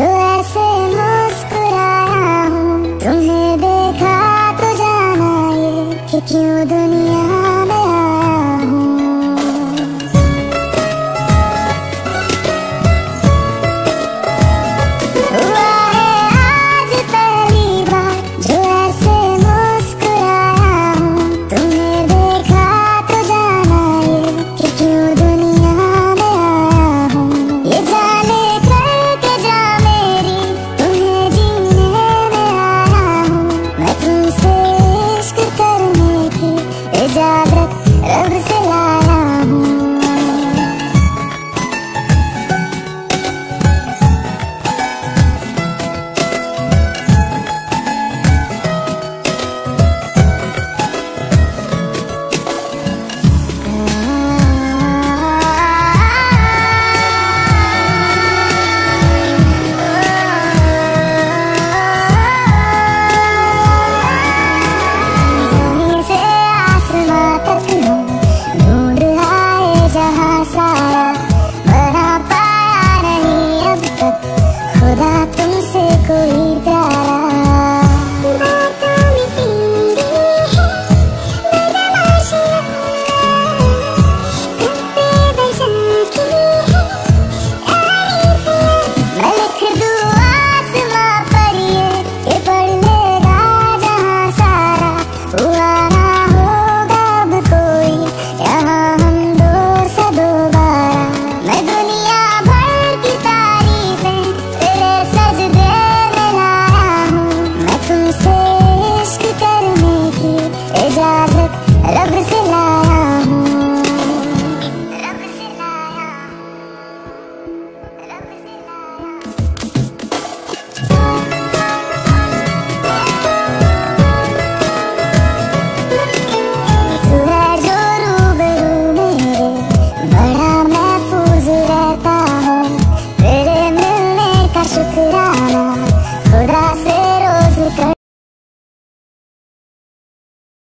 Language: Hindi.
जो ऐसे मुस्कुराया हूँ तुम्हें देखा तो जाना ये कि क्यों दुनिया